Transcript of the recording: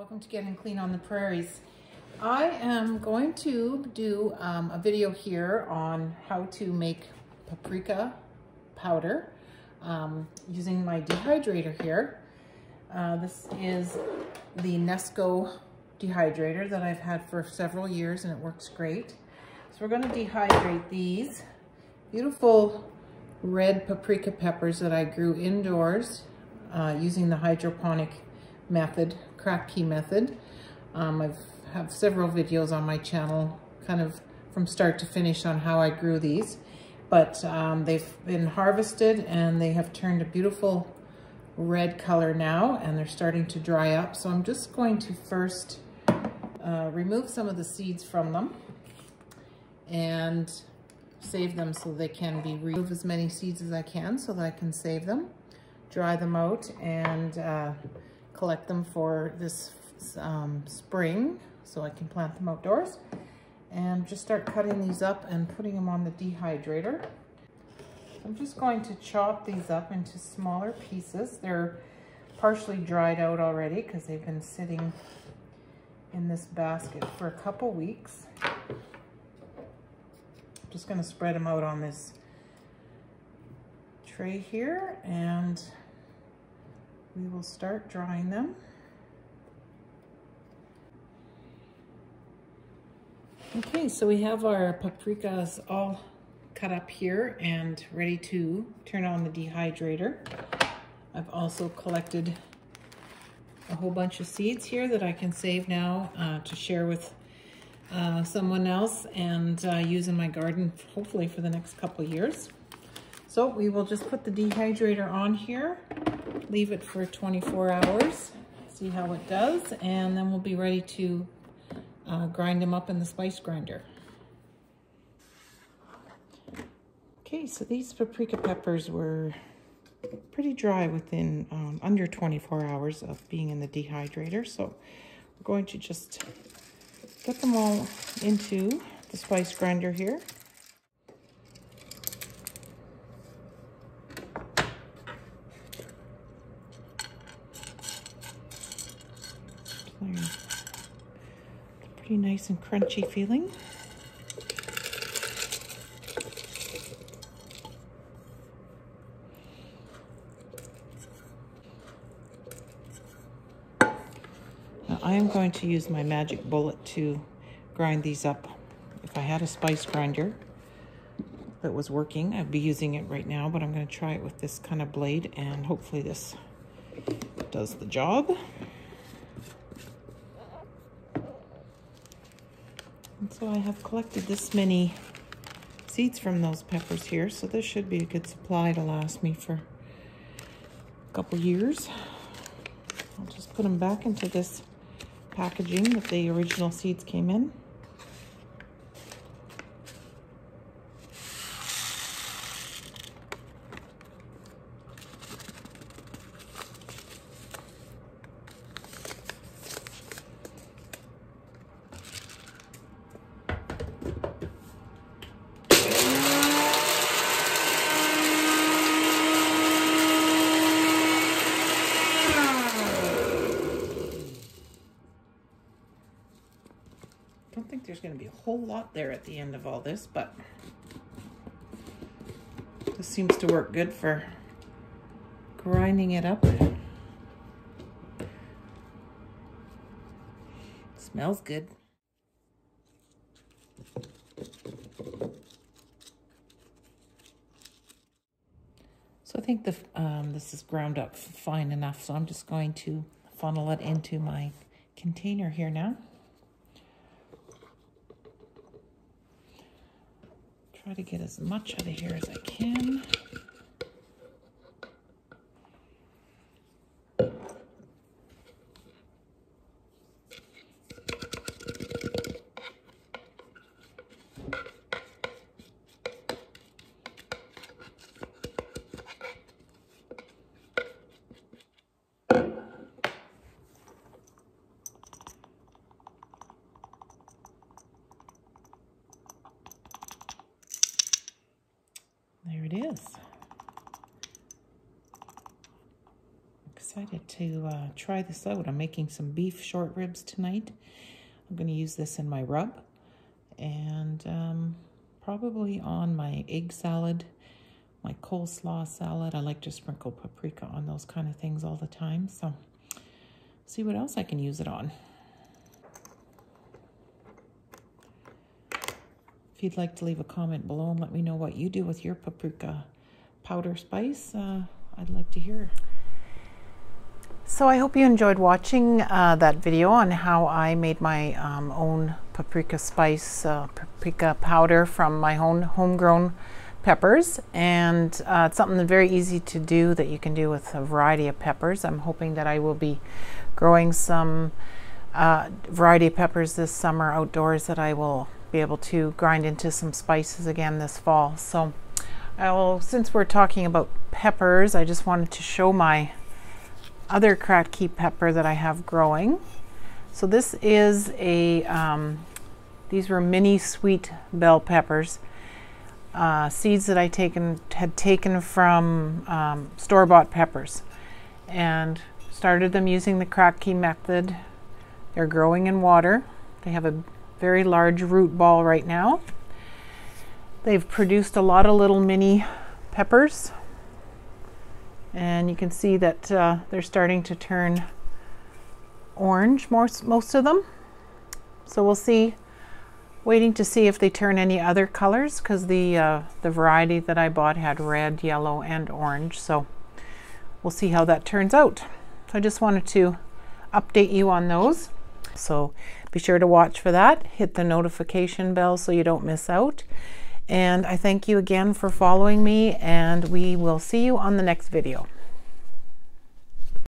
welcome to Little Garden on the Prairies. I am going to do um, a video here on how to make paprika powder um, using my dehydrator here. Uh, this is the Nesco dehydrator that I've had for several years and it works great. So we're going to dehydrate these beautiful red paprika peppers that I grew indoors uh, using the hydroponic method, Kratky method. Um, I've have several videos on my channel, kind of from start to finish on how I grew these. But um, they've been harvested and they have turned a beautiful red color now and they're starting to dry up. So I'm just going to first uh, remove some of the seeds from them and save them so they can be remove as many seeds as I can so that I can save them, dry them out and uh, collect them for this um, spring so I can plant them outdoors. And just start cutting these up and putting them on the dehydrator. I'm just going to chop these up into smaller pieces. They're partially dried out already because they've been sitting in this basket for a couple weeks. I'm just going to spread them out on this tray here and we will start drying them. Okay, so we have our paprikas all cut up here and ready to turn on the dehydrator. I've also collected a whole bunch of seeds here that I can save now uh, to share with uh, someone else and uh, use in my garden, hopefully for the next couple years. So we will just put the dehydrator on here, leave it for 24 hours, see how it does, and then we'll be ready to uh, grind them up in the spice grinder. Okay, so these paprika peppers were pretty dry within um, under 24 hours of being in the dehydrator. So we're going to just get them all into the spice grinder here. Pretty nice and crunchy feeling. Now I am going to use my magic bullet to grind these up. If I had a spice grinder that was working, I'd be using it right now, but I'm going to try it with this kind of blade and hopefully this does the job. And so I have collected this many seeds from those peppers here, so this should be a good supply to last me for a couple years. I'll just put them back into this packaging that the original seeds came in. don't think there's going to be a whole lot there at the end of all this, but this seems to work good for grinding it up. Smells good. So I think the um, this is ground up fine enough, so I'm just going to funnel it into my container here now. Try to get as much out of here as I can. There it is. Excited to uh, try this out. I'm making some beef short ribs tonight. I'm going to use this in my rub and um, probably on my egg salad, my coleslaw salad. I like to sprinkle paprika on those kind of things all the time. So see what else I can use it on. If you'd like to leave a comment below and let me know what you do with your paprika powder spice, uh, I'd like to hear. So I hope you enjoyed watching uh, that video on how I made my um, own paprika spice, uh, paprika powder from my own homegrown peppers. And uh, it's something very easy to do that you can do with a variety of peppers. I'm hoping that I will be growing some uh, variety of peppers this summer outdoors that I will be able to grind into some spices again this fall. So I'll, since we're talking about peppers, I just wanted to show my other Kratky pepper that I have growing. So this is a, um, these were mini sweet bell peppers. Uh, seeds that I taken had taken from um, store-bought peppers and started them using the Kratky method. They're growing in water. They have a very large root ball right now. They've produced a lot of little mini peppers and you can see that uh, they're starting to turn orange, most, most of them. So we'll see, waiting to see if they turn any other colors because the, uh, the variety that I bought had red, yellow, and orange. So we'll see how that turns out. So I just wanted to update you on those. So be sure to watch for that. Hit the notification bell so you don't miss out. And I thank you again for following me and we will see you on the next video.